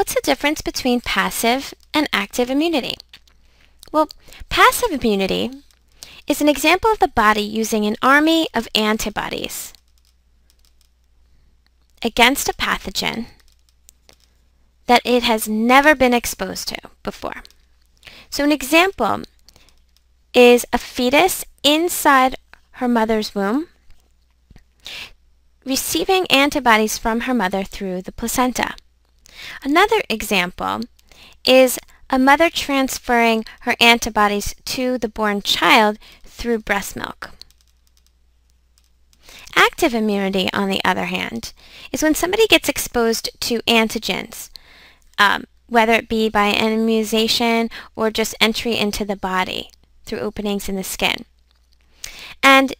what's the difference between passive and active immunity? Well, passive immunity is an example of the body using an army of antibodies against a pathogen that it has never been exposed to before. So an example is a fetus inside her mother's womb receiving antibodies from her mother through the placenta. Another example is a mother transferring her antibodies to the born child through breast milk. Active immunity, on the other hand, is when somebody gets exposed to antigens, um, whether it be by an immunization or just entry into the body through openings in the skin. And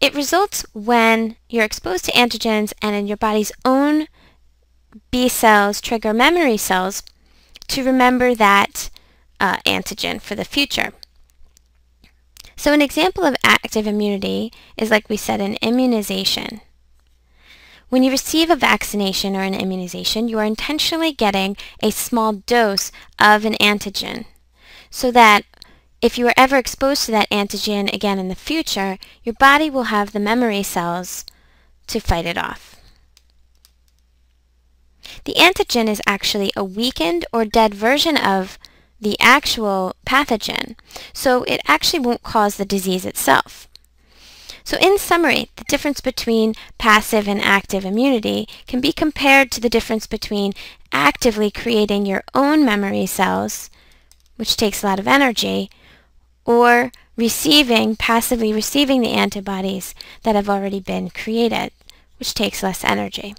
it results when you're exposed to antigens and in your body's own B cells trigger memory cells to remember that uh, antigen for the future. So an example of active immunity is like we said an immunization. When you receive a vaccination or an immunization, you are intentionally getting a small dose of an antigen so that if you are ever exposed to that antigen again in the future, your body will have the memory cells to fight it off. The antigen is actually a weakened or dead version of the actual pathogen, so it actually won't cause the disease itself. So in summary, the difference between passive and active immunity can be compared to the difference between actively creating your own memory cells, which takes a lot of energy, or receiving, passively receiving the antibodies that have already been created, which takes less energy.